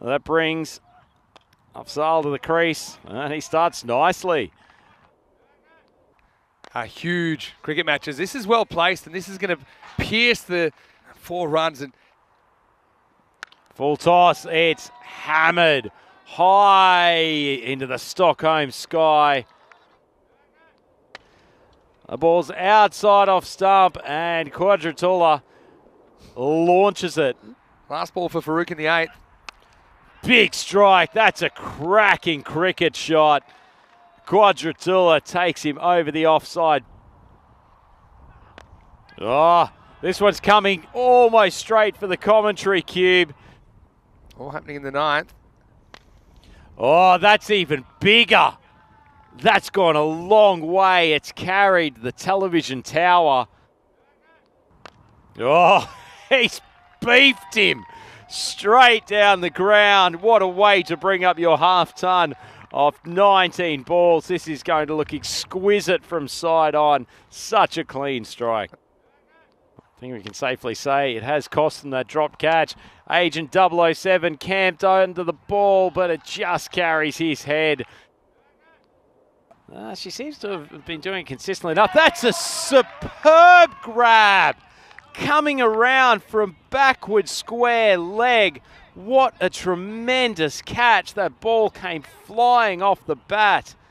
That brings Afzal to the crease, and he starts nicely. A huge cricket matches. This is well placed, and this is going to pierce the four runs. And Full toss, it's hammered high into the Stockholm sky. The ball's outside off stump, and Qudratullah launches it. last ball for Farouk in the eighth. Big strike. That's a cracking cricket shot. Qudratullah takes him over the offside. Oh, this one's coming almost straight for the commentary cube. All happening in the ninth. Oh, that's even bigger. That's gone a long way. It's carried the television tower. Oh, he's beefed him straight down the ground. What a way to bring up your half ton of 19 balls. This is going to look exquisite from side on. Such a clean strike. I think we can safely say it has cost them that drop catch. Agent 007 camped under the ball, but it just carries his head. Uh, she seems to have been doing it consistently enough. That's a superb grab coming around from backward square leg. What a tremendous catch. That ball came flying off the bat.